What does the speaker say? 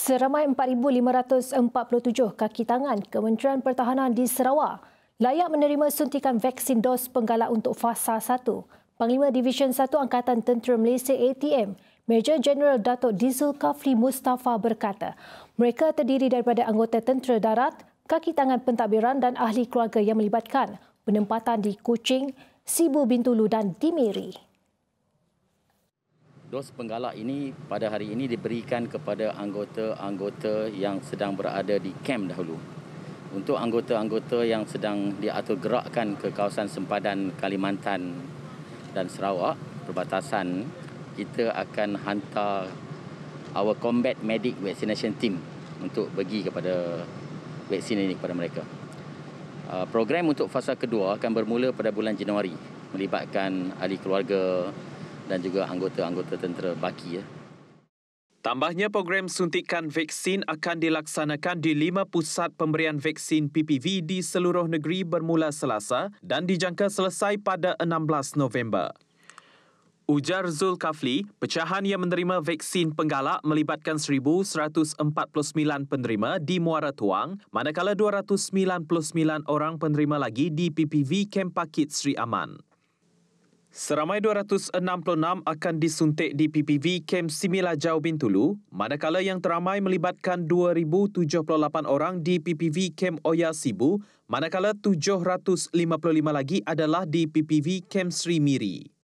Seramai 4,547 kaki tangan Kementerian Pertahanan di Sarawak layak menerima suntikan vaksin dos penggalak untuk fasa 1. Panglima Division 1 Angkatan Tentera Malaysia ATM, Major General Datuk Dizul Kafli Mustafa berkata, mereka terdiri daripada anggota tentera darat, kaki tangan pentadbiran dan ahli keluarga yang melibatkan penempatan di Kuching, Sibu Bintulu dan Dimiri. Dos penggalak ini pada hari ini diberikan kepada anggota-anggota yang sedang berada di kem dahulu. Untuk anggota-anggota yang sedang diatur gerakkan ke kawasan sempadan Kalimantan dan Sarawak, perbatasan, kita akan hantar our combat medic vaccination team untuk bagi kepada vaksin ini kepada mereka. Uh, program untuk fasa kedua akan bermula pada bulan Januari melibatkan ahli keluarga, dan juga anggota-anggota tentera baki ya. Tambahnya program suntikan vaksin akan dilaksanakan di lima pusat pemberian vaksin PPV di seluruh negeri bermula Selasa dan dijangka selesai pada 16 November. Ujar Zulkafli, pecahan yang menerima vaksin penggalak melibatkan 1,149 penerima di Muara Tuang, manakala 299 orang penerima lagi di PPV Camp Pakit Sri Aman. Seramai 266 akan disuntik di PPV Kem Simila Jau Bintulu, manakala yang teramai melibatkan 2,078 orang di PPV Kem Oya Sibu, manakala 755 lagi adalah di PPV Kem Sri Miri.